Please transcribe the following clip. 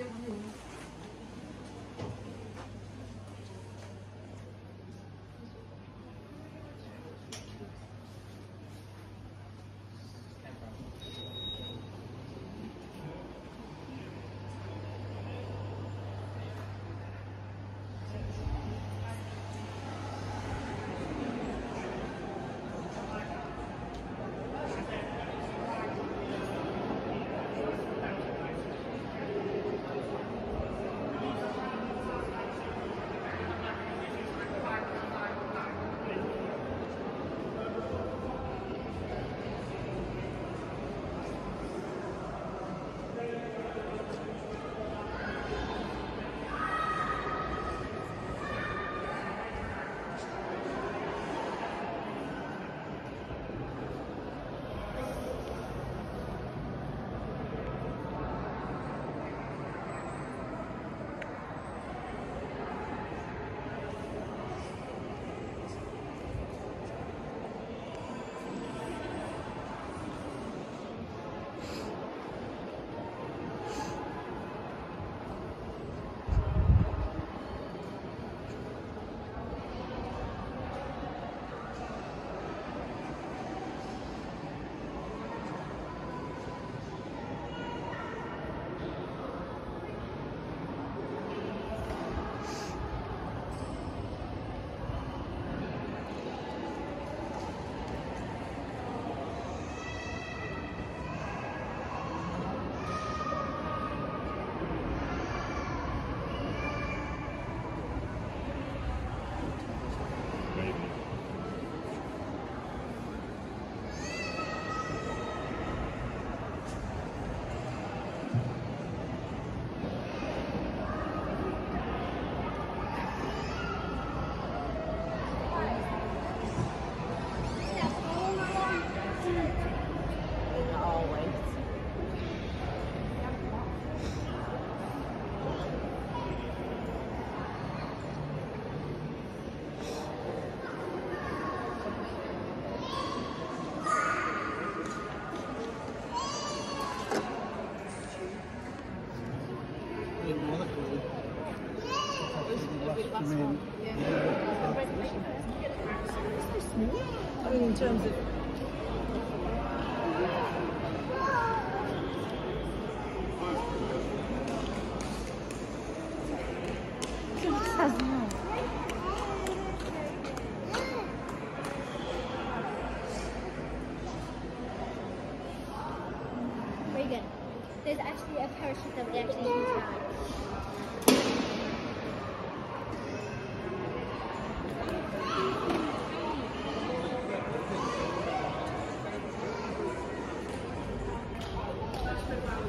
때문에 오늘 I mean, in terms of Regan, there's actually a parachute that we actually use now. Helicopter.